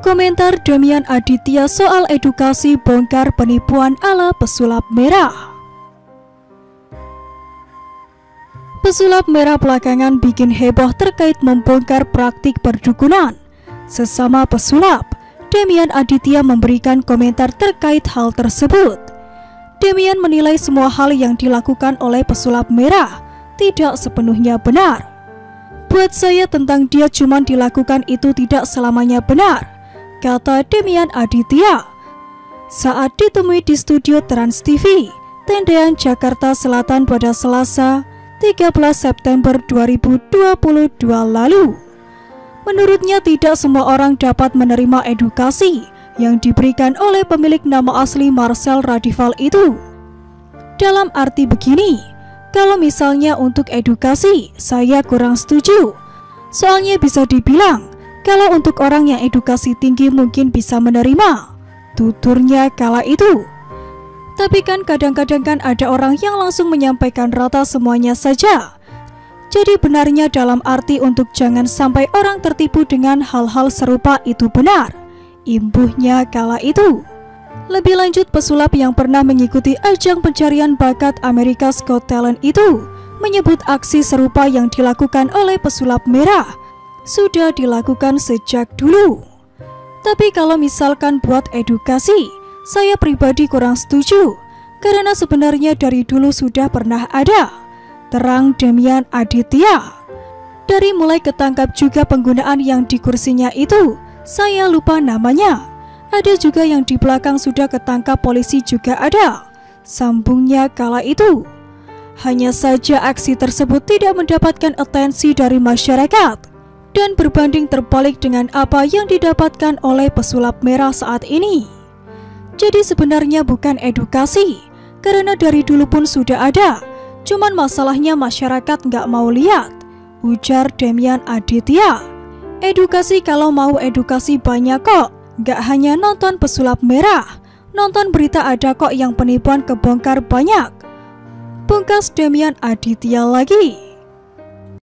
Komentar Damian Aditya soal edukasi bongkar penipuan ala pesulap merah. Pesulap merah belakangan bikin heboh terkait membongkar praktik perdukunan. Sesama pesulap, Damian Aditya memberikan komentar terkait hal tersebut. Damian menilai semua hal yang dilakukan oleh pesulap merah tidak sepenuhnya benar. Buat saya tentang dia cuma dilakukan itu tidak selamanya benar, kata Demian Aditya. Saat ditemui di studio Trans TV, Tendean Jakarta Selatan pada Selasa 13 September 2022 lalu. Menurutnya tidak semua orang dapat menerima edukasi yang diberikan oleh pemilik nama asli Marcel Radival itu. Dalam arti begini, kalau misalnya untuk edukasi, saya kurang setuju. Soalnya bisa dibilang, kalau untuk orang yang edukasi tinggi mungkin bisa menerima. Tuturnya kala itu. Tapi kan kadang-kadang kan ada orang yang langsung menyampaikan rata semuanya saja. Jadi benarnya dalam arti untuk jangan sampai orang tertipu dengan hal-hal serupa itu benar. Imbuhnya kala itu. Lebih lanjut, pesulap yang pernah mengikuti ajang pencarian bakat America's Got Talent itu menyebut aksi serupa yang dilakukan oleh pesulap merah sudah dilakukan sejak dulu. Tapi kalau misalkan buat edukasi, saya pribadi kurang setuju karena sebenarnya dari dulu sudah pernah ada. Terang Demian Aditya. Dari mulai ketangkap juga penggunaan yang di kursinya itu, saya lupa namanya. Ada juga yang di belakang sudah ketangkap polisi juga ada. Sambungnya kala itu. Hanya saja aksi tersebut tidak mendapatkan atensi dari masyarakat dan berbanding terbalik dengan apa yang didapatkan oleh pesulap merah saat ini. Jadi sebenarnya bukan edukasi, karena dari dulu pun sudah ada. Cuman masalahnya masyarakat nggak mau lihat, ujar Demian Aditya. Edukasi kalau mau edukasi banyak kok, Gak hanya nonton pesulap merah, nonton berita ada kok yang penipuan kebongkar banyak. Pungkas Demian Aditya lagi.